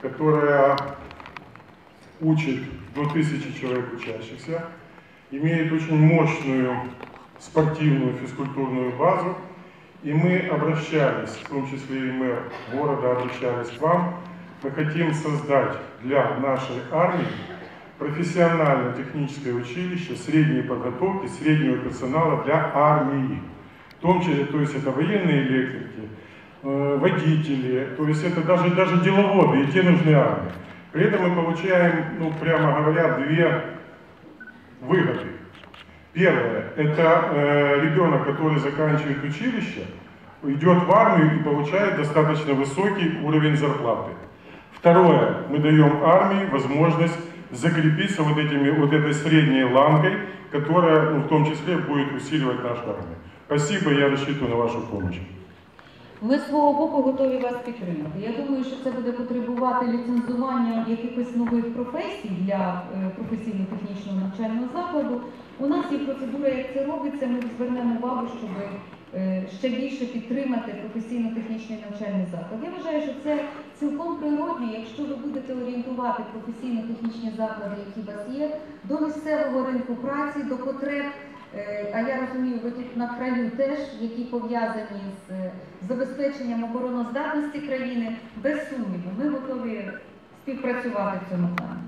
которая учит до тысячи человек учащихся, имеет очень мощную спортивную физкультурную базу. И мы обращались, в том числе и мэр города обращались к вам, мы хотим создать для нашей армии профессионально-техническое училище средней подготовки, среднего персонала для армии. В том числе, то есть это военные электрики, водители, то есть это даже, даже деловоды, и те нужны армии. При этом мы получаем, ну, прямо говоря, две выгоды. Первое, это э, ребенок, который заканчивает училище, идет в армию и получает достаточно высокий уровень зарплаты. Второе, мы даем армии возможность закрепиться вот, этими, вот этой средней ланкой, которая ну, в том числе будет усиливать нашу армию. Спасибо, я рассчитываю на вашу помощь. Ми з свого боку готові вас підтримати. Я думаю, що це буде потребувати ліцензування якихось нових професій для е, професійно-технічного навчального закладу. У нас є процедура, як це робиться. Ми звернемо увагу, щоб е, ще більше підтримати професійно-технічний навчальний заклад. Я вважаю, що це цілком природно, якщо ви будете орієнтувати професійно-технічні заклади, які у вас є, до місцевого ринку праці, до потреб. Е, А я розумію, ви тут на краю теж, які пов'язані з е, забезпеченням обороноздатності країни, без сумніву, ми готові співпрацювати в цьому плані.